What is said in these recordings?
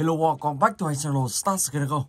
Hello World Compact to Angelo Stars Greco.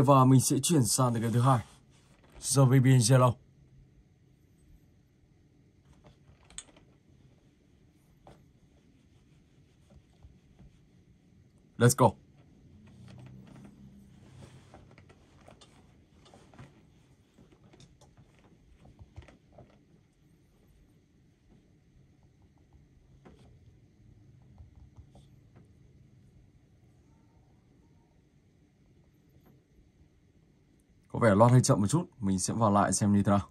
Và mình sẽ chuyển sang tựa cái thứ hai. The Vivian Yellow. Let's go. Có vẻ loạt hơi chậm một chút, mình sẽ vào lại xem như thế nào.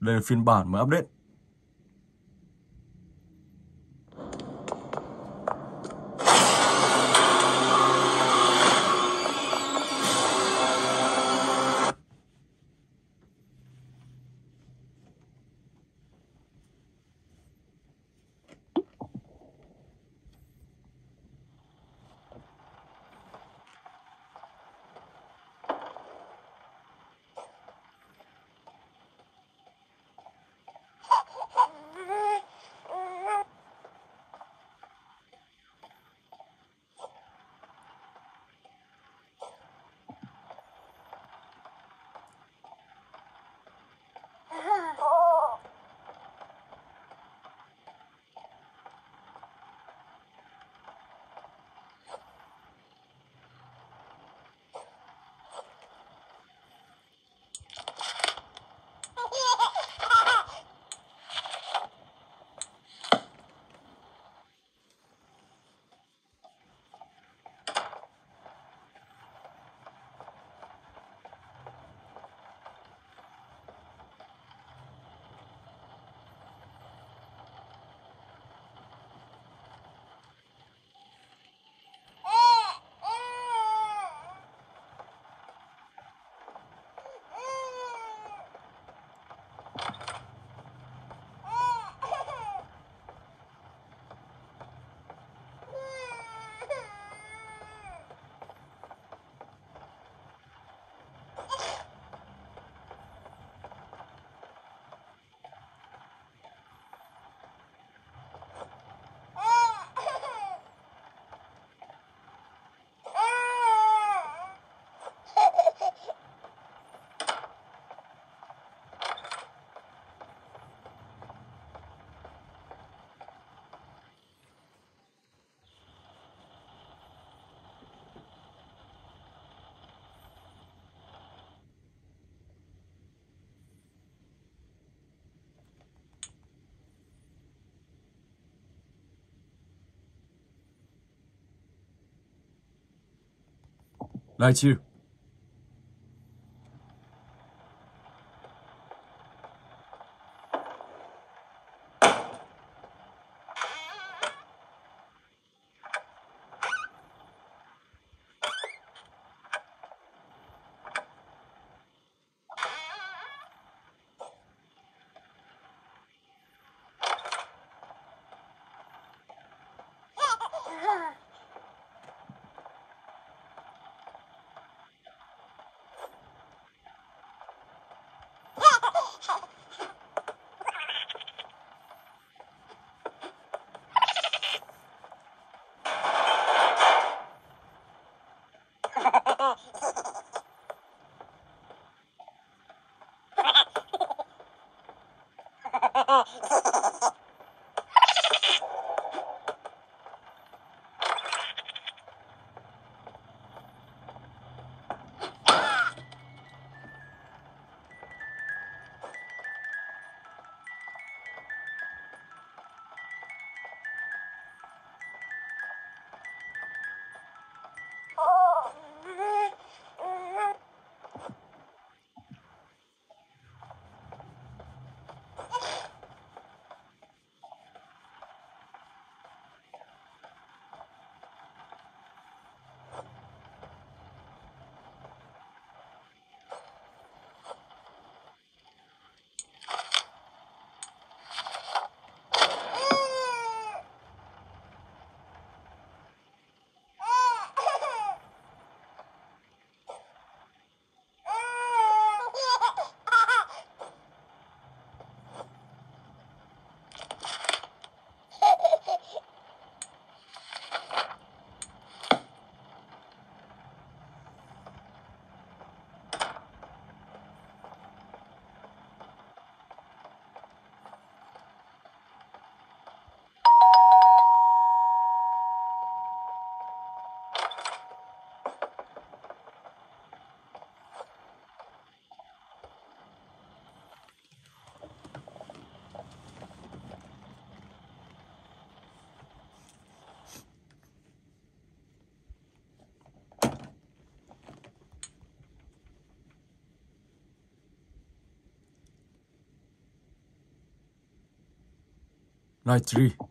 Đây là phiên bản mới update. 来吃。其 Night 3.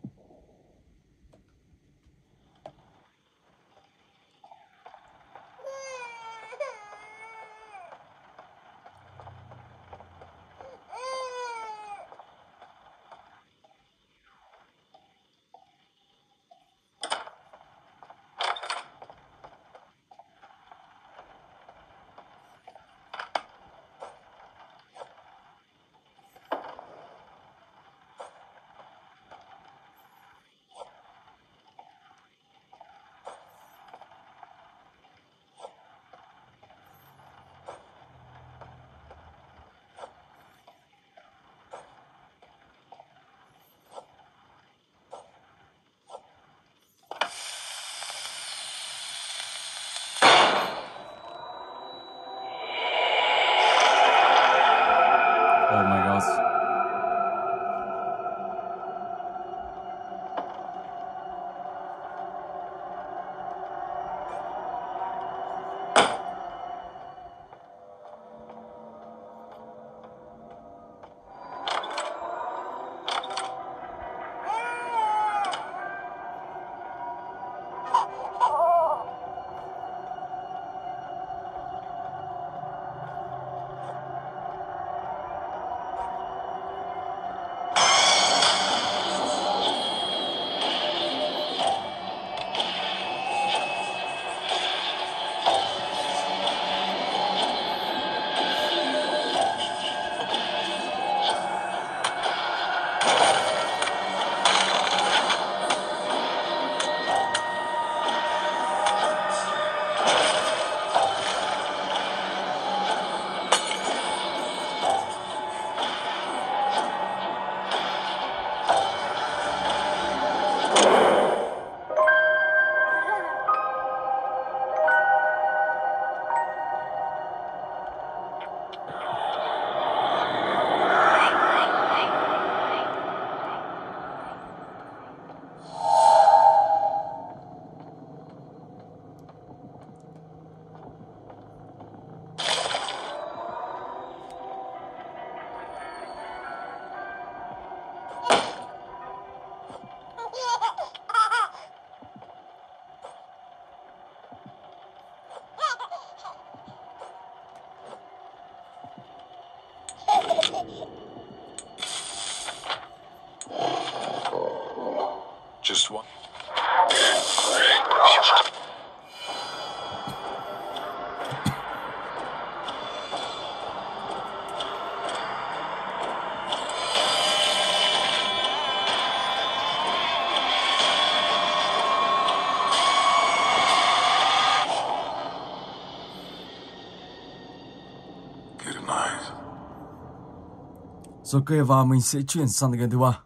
Rồi kê và mình sẽ chuyển sang game thứ ba.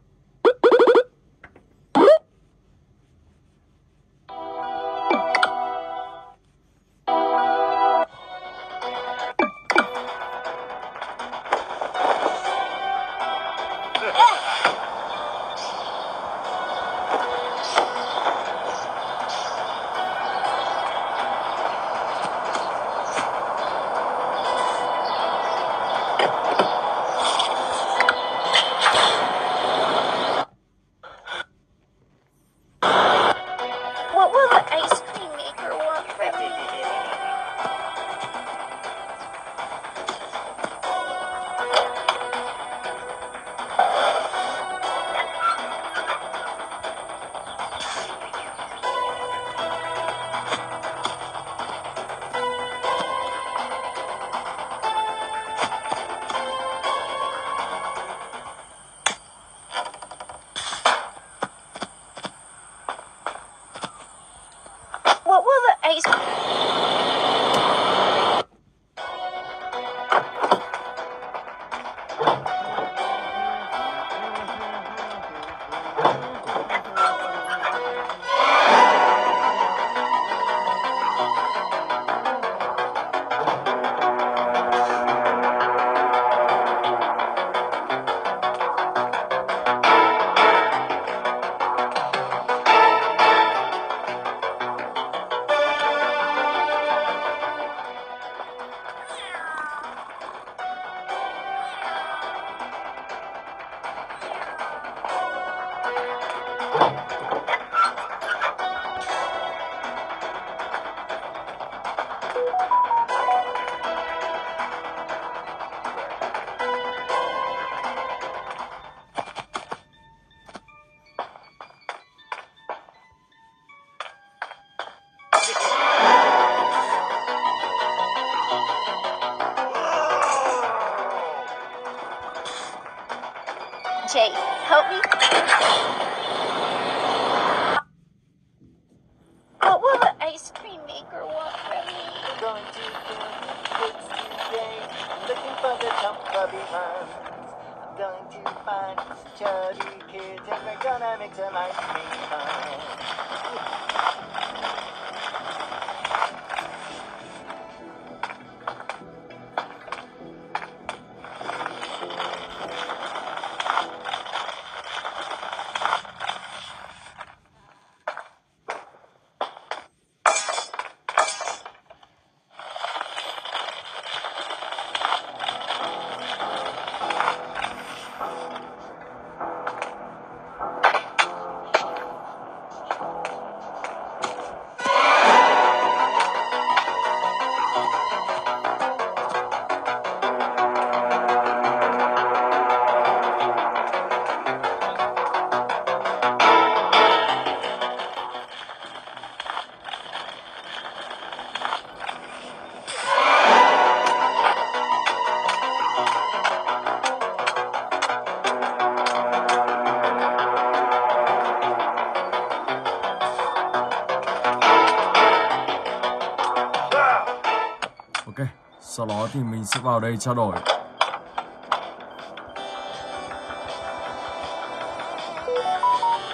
Đó thì mình sẽ vào đây trao đổi.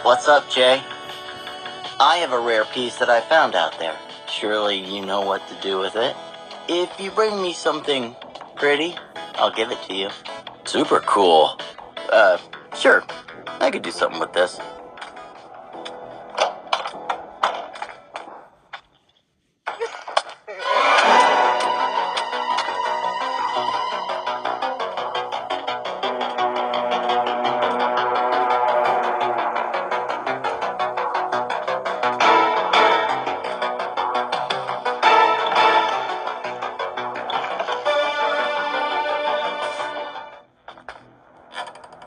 What's up, Jay? I have a rare piece that I found out there. Surely you know what to do with it. If you bring me something pretty, I'll give it to you. Super cool. Uh, sure. I could do something with this. Oh,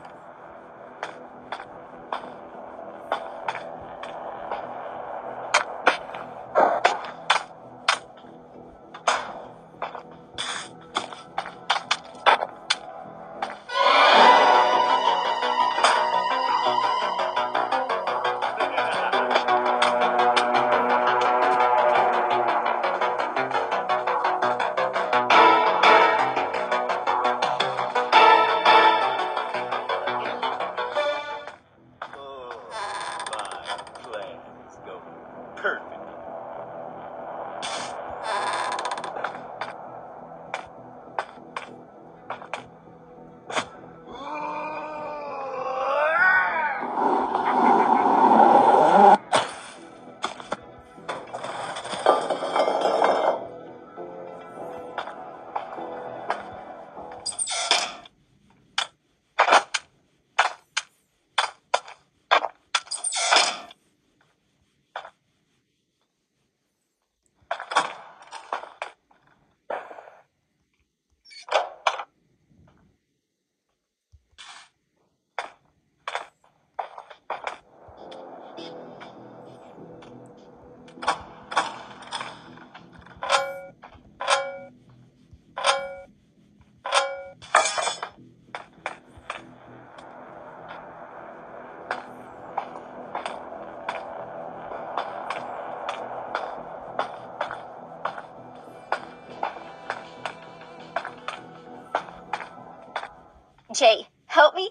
Help me.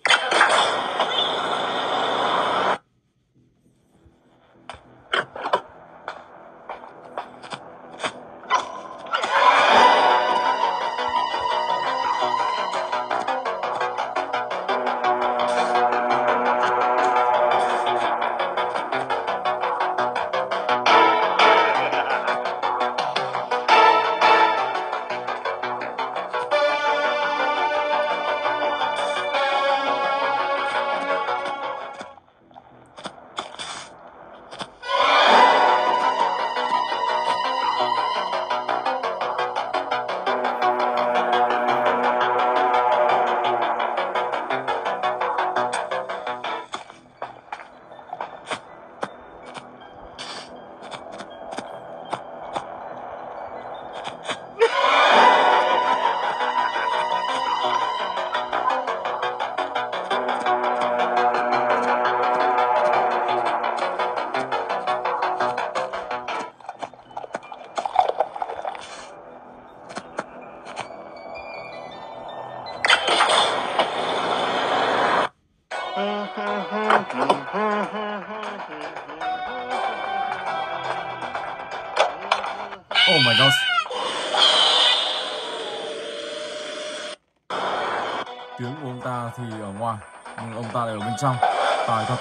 Thật.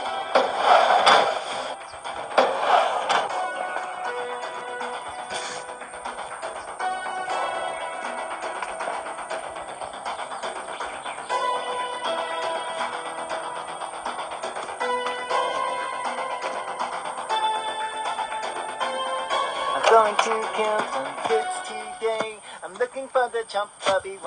I'm going to kill some kids today. I'm looking for the chump puppy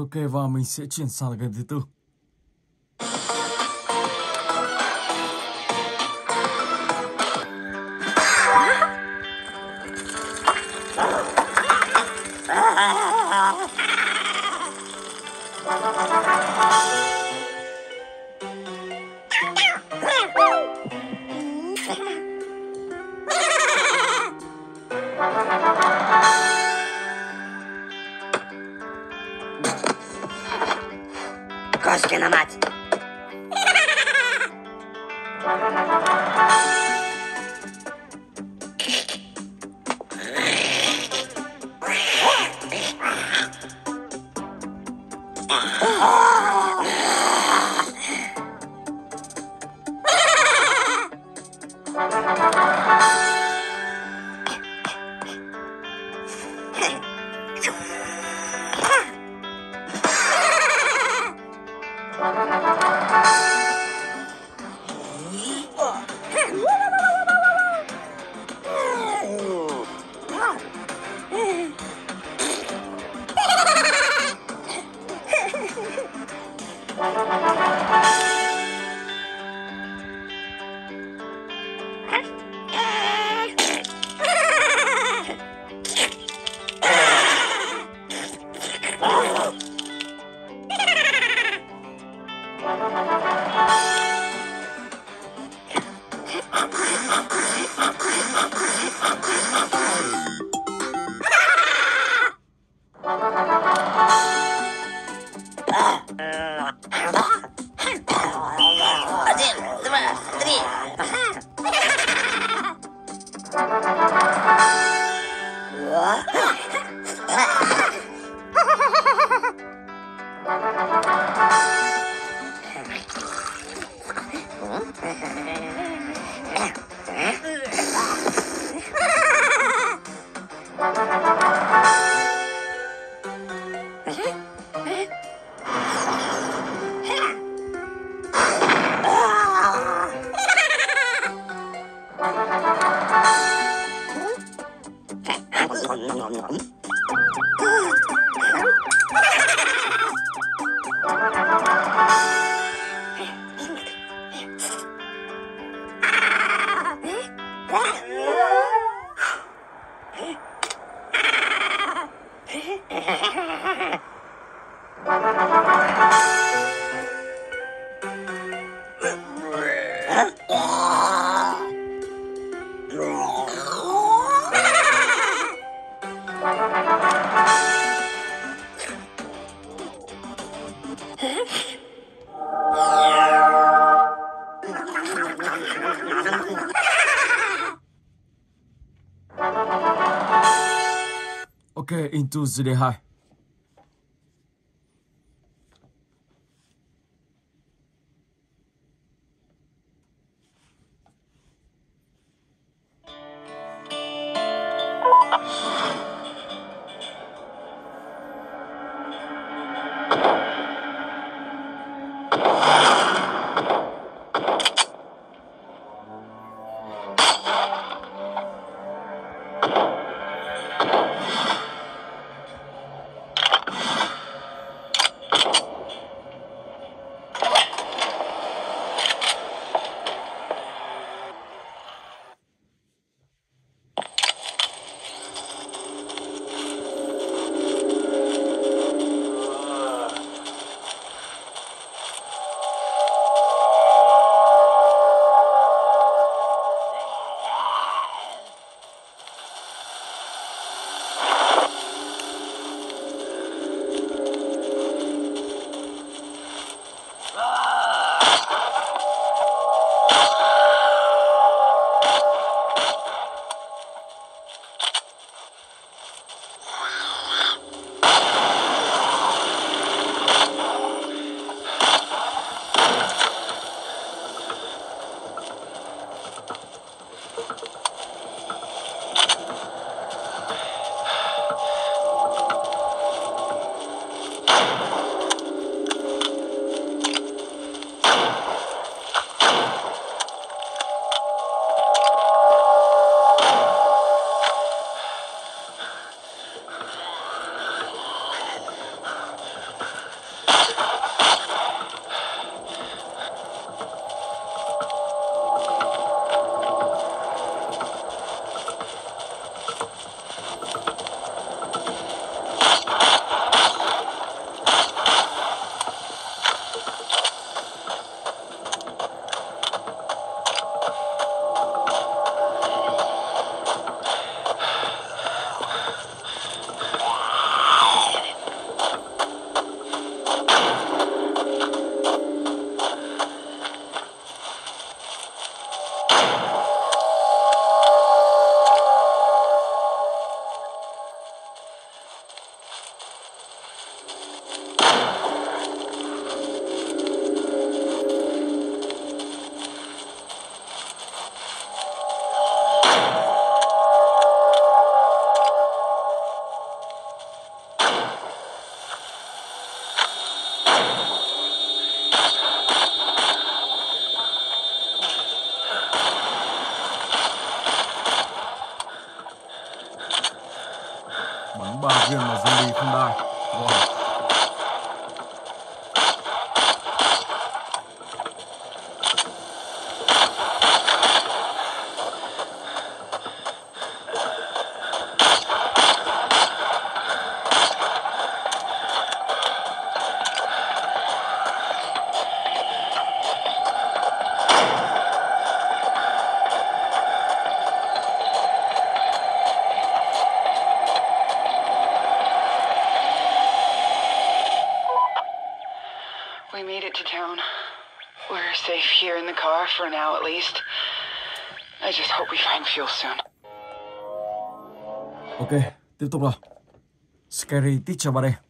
Ok và mình sẽ chuyển sang game thứ tư. 多厉害！Safe here in the car for now, at least. I just hope we find fuel soon. Ok, tiếp tục Scary Teacher đây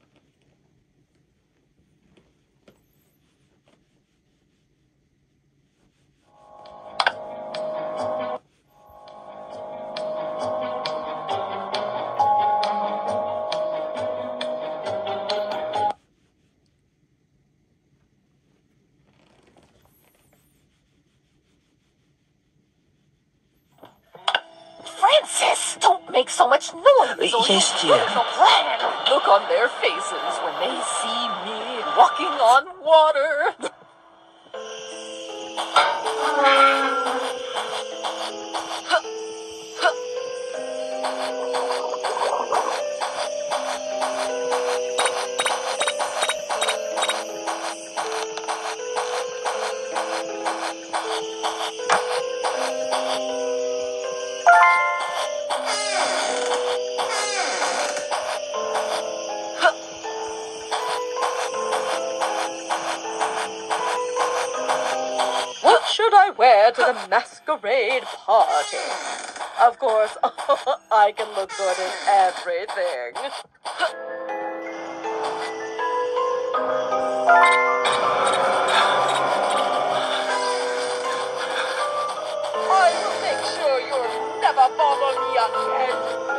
should I wear to the masquerade party? Of course, I can look good in everything. I will make sure you'll never bother me again.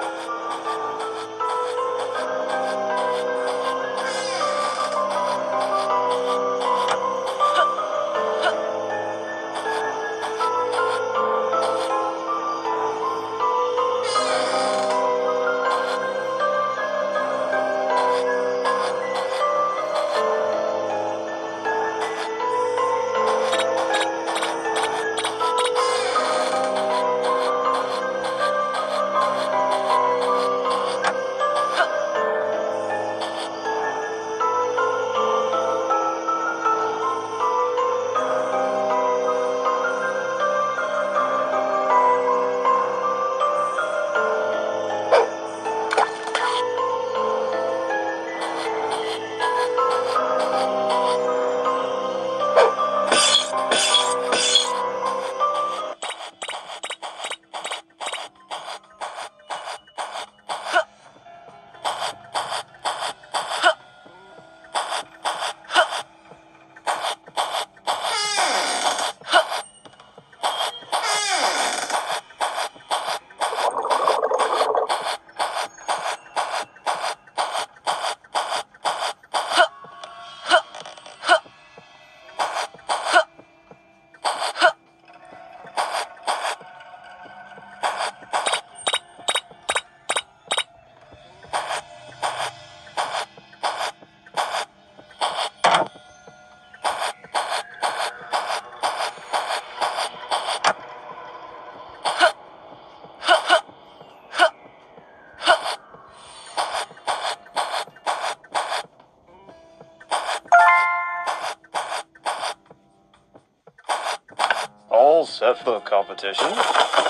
Competition.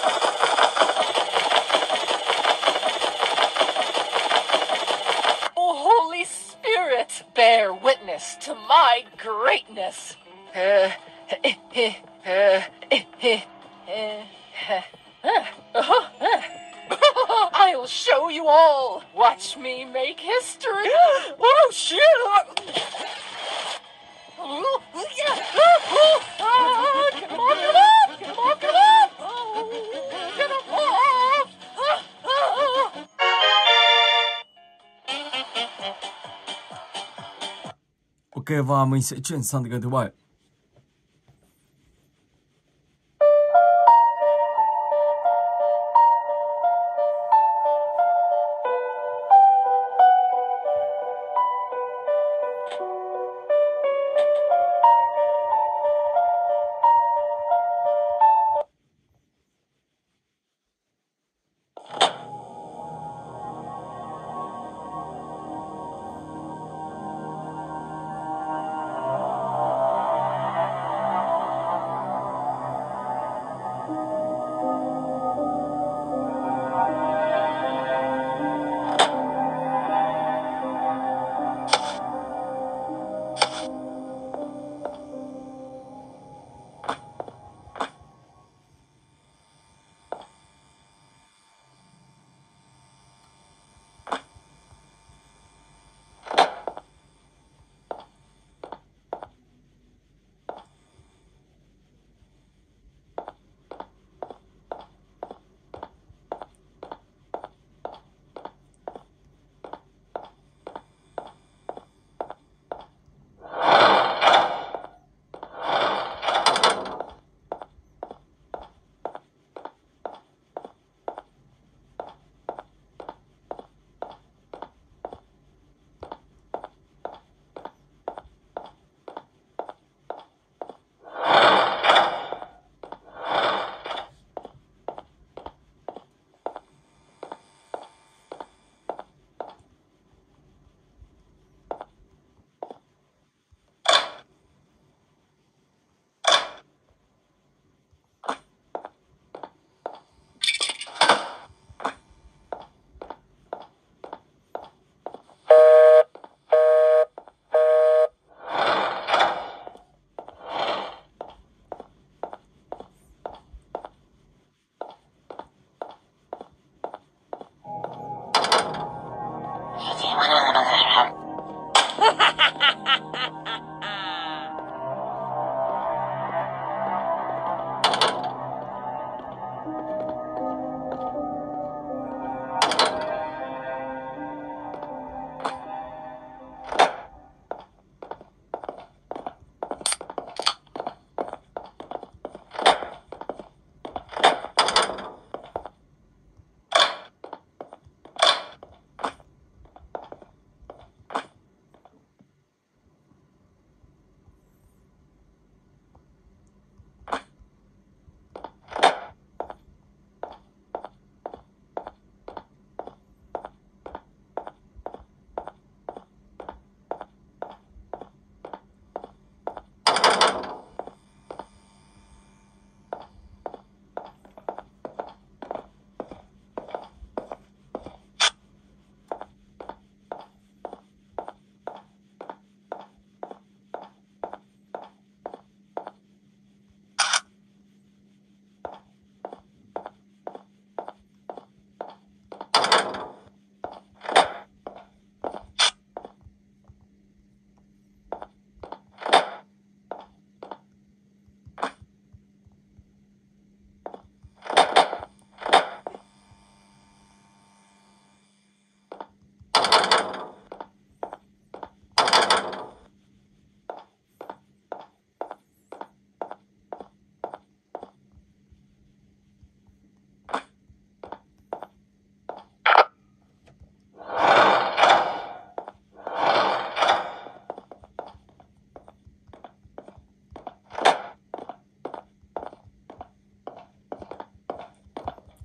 Ok và mình sẽ chuyển sang tình huống thứ bảy.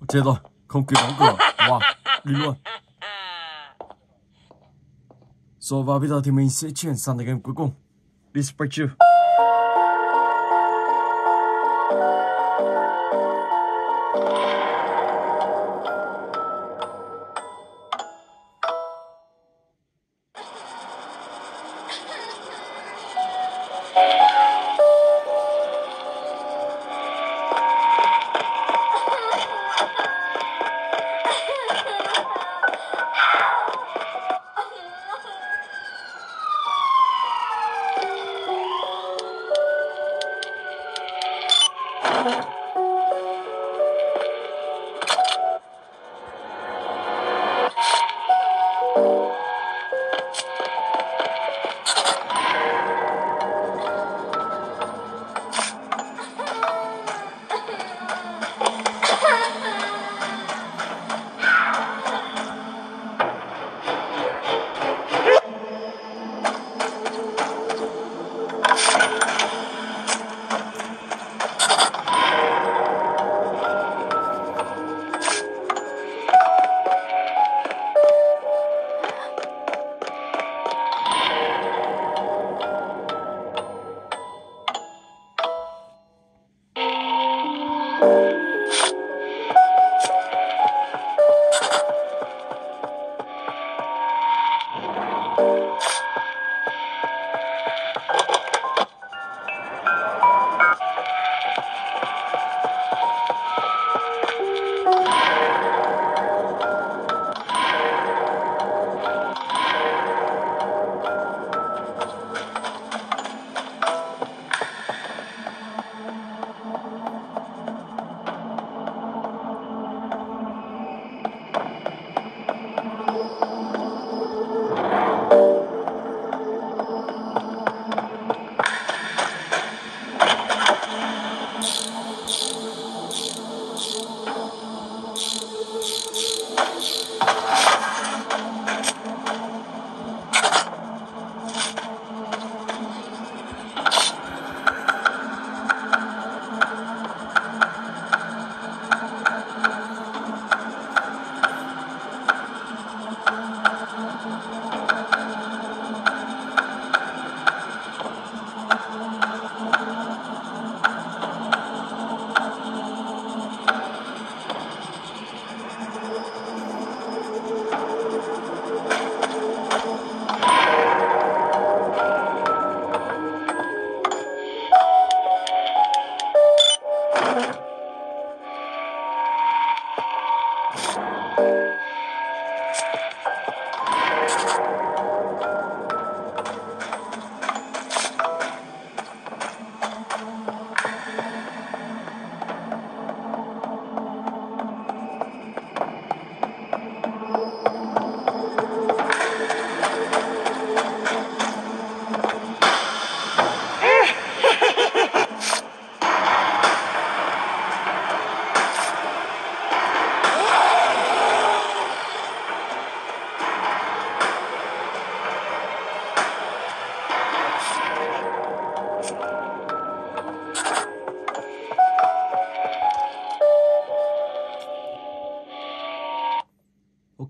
Chết rồi, không kịp đóng cửa. Wow, đi luôn. Rồi và bây giờ thì mình sẽ chuyển sang tới game cuối cùng. Dispatcher.